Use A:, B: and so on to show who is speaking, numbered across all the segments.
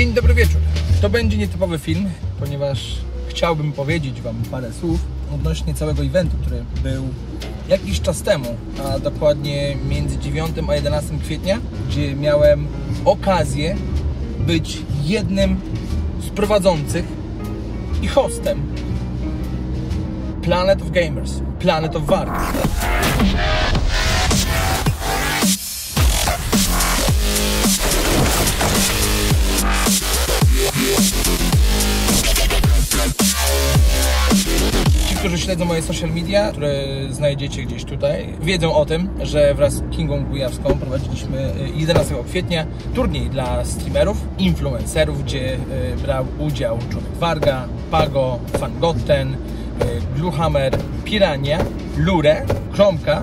A: Dzień dobry wieczór. To będzie nietypowy film, ponieważ chciałbym powiedzieć Wam parę słów odnośnie całego eventu, który był jakiś czas temu, a dokładnie między 9 a 11 kwietnia, gdzie miałem okazję być jednym z prowadzących i hostem Planet of Gamers, Planet of Warg. Śledzą moje social media, które znajdziecie gdzieś tutaj, wiedzą o tym, że wraz z Kingą Kujawską prowadziliśmy y, 11 kwietnia turniej dla streamerów, influencerów, gdzie y, brał udział Człowiek Warga, Pago, Fangotten, y, Gluhammer, Pirania, Lure, Kromka,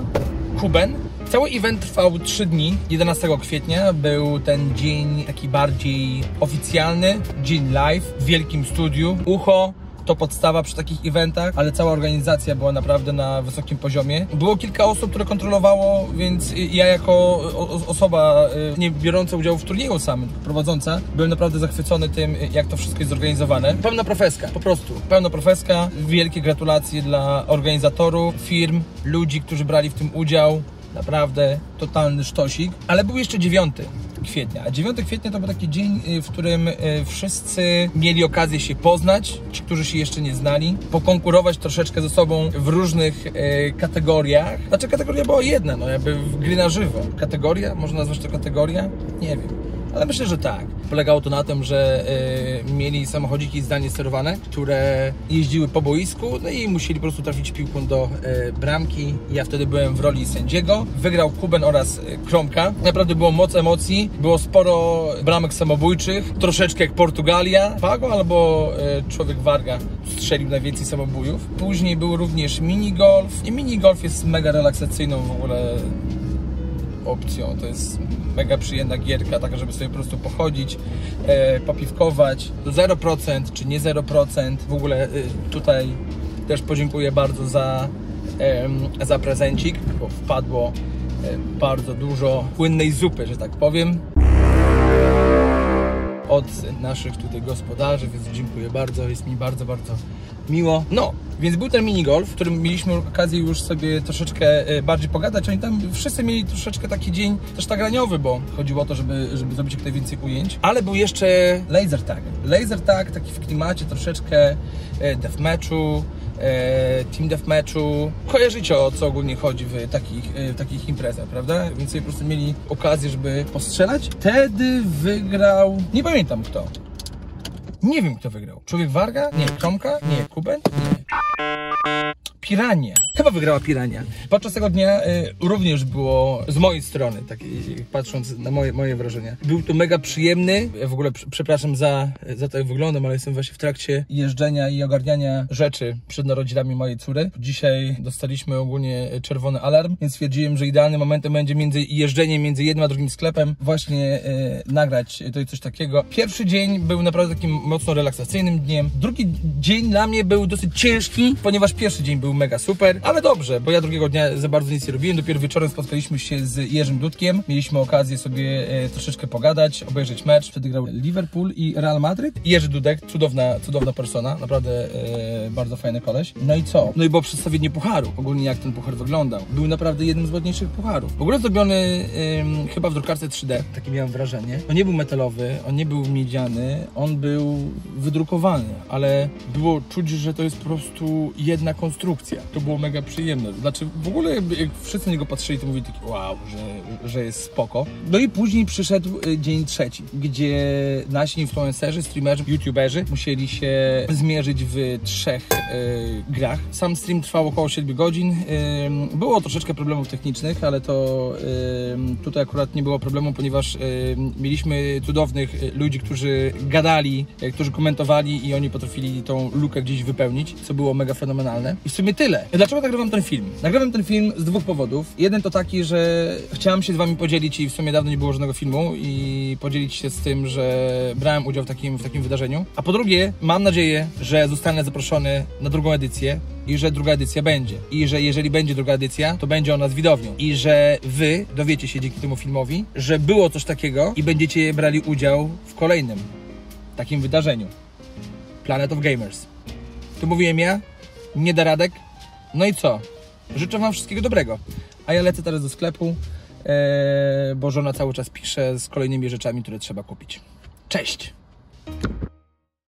A: Kuben. Cały event trwał 3 dni. 11 kwietnia był ten dzień taki bardziej oficjalny, dzień live w wielkim studiu. Ucho to podstawa przy takich eventach, ale cała organizacja była naprawdę na wysokim poziomie. Było kilka osób, które kontrolowało, więc ja jako osoba y, nie biorąca udziału w turnieju tylko prowadząca, byłem naprawdę zachwycony tym, jak to wszystko jest zorganizowane. Pełna profeska, po prostu. Pełna profeska. Wielkie gratulacje dla organizatorów, firm, ludzi, którzy brali w tym udział. Naprawdę totalny sztosik. Ale był jeszcze 9 kwietnia. A 9 kwietnia to był taki dzień, y, w którym y, wszyscy mieli okazję się poznać, ci, którzy się jeszcze nie znali, pokonkurować troszeczkę ze sobą w różnych y, kategoriach. Znaczy kategoria była jedna, no jakby gry na żywo. Kategoria? Można nazwać to kategoria? Nie wiem. Ale myślę, że tak. Polegało to na tym, że y, mieli samochodziki zdalnie sterowane, które jeździły po boisku, no i musieli po prostu trafić piłką do y, bramki. Ja wtedy byłem w roli sędziego. Wygrał Kuben oraz y, Kromka. Naprawdę było moc emocji, było sporo bramek samobójczych, troszeczkę jak Portugalia. Pago albo y, Człowiek Warga strzelił najwięcej samobójów. Później był również minigolf. I minigolf jest mega relaksacyjną w ogóle opcją. To jest mega przyjemna gierka, taka, żeby sobie po prostu pochodzić, e, popiwkować. 0% czy nie 0%. W ogóle e, tutaj też podziękuję bardzo za, em, za prezencik, bo wpadło e, bardzo dużo płynnej zupy, że tak powiem od naszych tutaj gospodarzy, więc dziękuję bardzo, jest mi bardzo, bardzo miło. No, więc był ten minigolf, w którym mieliśmy okazję już sobie troszeczkę e, bardziej pogadać. Oni tam wszyscy mieli troszeczkę taki dzień też nagraniowy, bo chodziło o to, żeby, żeby zrobić jak najwięcej ujęć. Ale był jeszcze laser tag. Laser tag taki w klimacie troszeczkę e, deathmatchu, team deathmatchu. Kojarzycie o co ogólnie chodzi w takich, e, w takich imprezach, prawda? Więc po prostu mieli okazję, żeby postrzelać. Wtedy wygrał, nie pamiętam kto. Nie wiem kto wygrał. Człowiek Warga? Nie. Tomka? Nie. Kuben? Nie. Pirania. Chyba wygrała Pirania. Podczas tego dnia y, również było z mojej strony, tak patrząc na moje, moje wrażenia. Był to mega przyjemny. Ja w ogóle pr- przepraszam za, za to jak wyglądam, ale jestem właśnie w trakcie jeżdżenia i ogarniania rzeczy przed narodzinami mojej córy. Dzisiaj dostaliśmy ogólnie czerwony alarm, więc stwierdziłem, że idealnym momentem będzie między jeżdżeniem między jednym a drugim sklepem właśnie y, nagrać to coś takiego. Pierwszy dzień był naprawdę takim mocno relaksacyjnym dniem. Drugi dzień dla mnie był dosyć ciężki, ponieważ pierwszy dzień był mega super, ale dobrze, bo ja drugiego dnia za bardzo nic nie robiłem. Dopiero wieczorem spotkaliśmy się z Jerzym Dudkiem. Mieliśmy okazję sobie e, troszeczkę pogadać, obejrzeć mecz. Wtedy grał Liverpool i Real Madryt. Jerzy Dudek, cudowna, cudowna persona, naprawdę e, bardzo fajny koleś. No i co? No i było przedstawienie pucharu, ogólnie jak ten puchar wyglądał. Był naprawdę jednym z ładniejszych pucharów. W ogóle zrobiony em, chyba w drukarce 3D, takie miałem wrażenie. On nie był metalowy, on nie był miedziany, on był wydrukowany, ale było czuć, że to jest po prostu jedna konstrukcja. To było mega przyjemne. Znaczy w ogóle jak wszyscy na niego patrzyli, to mówili taki wow, że, że jest spoko. No i później przyszedł y, dzień trzeci, gdzie nasi influencerzy, streamerzy, youtuberzy musieli się zmierzyć w trzech y, grach. Sam stream trwał około 7 godzin. Ym, było troszeczkę problemów technicznych, ale to ym, tutaj akurat nie było problemu, ponieważ mieliśmy cudownych ludzi, którzy gadali, którzy komentowali i oni potrafili tą lukę gdzieś wypełnić, co było mega fenomenalne. I w sumie tyle. Dlaczego nagrywam ten film? Nagrywam ten film z dwóch powodów. Jeden to taki, że chciałem się z wami podzielić i w sumie dawno nie było żadnego filmu i podzielić się z tym, że brałem udział w takim, w takim wydarzeniu. A po drugie, mam nadzieję, że zostanę zaproszony na drugą edycję i że druga edycja będzie. I że jeżeli będzie druga edycja, to będzie ona z widownią. I że wy dowiecie się dzięki temu filmowi, że było coś takiego i będziecie brali udział w kolejnym takim wydarzeniu. Planet of Gamers. Tu mówiłem ja, nie da Radek. No i co? Życzę Wam wszystkiego dobrego. A ja lecę teraz do sklepu, e, bo żona cały czas pisze z kolejnymi rzeczami, które trzeba kupić. Cześć!